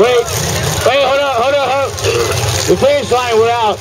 Wait, wait, hold on, hold on, hold on. The finish line, we're out.